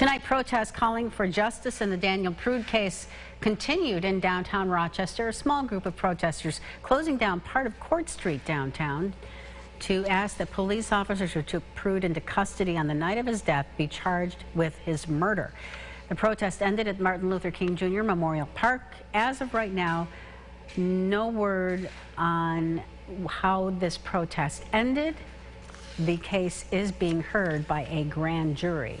Tonight, protests calling for justice in the Daniel Prude case continued in downtown Rochester. A small group of protesters closing down part of Court Street downtown to ask that police officers who took Prude into custody on the night of his death be charged with his murder. The protest ended at Martin Luther King Jr. Memorial Park. As of right now, no word on how this protest ended. The case is being heard by a grand jury.